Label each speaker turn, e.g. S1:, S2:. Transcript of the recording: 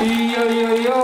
S1: Yo, yo, yo.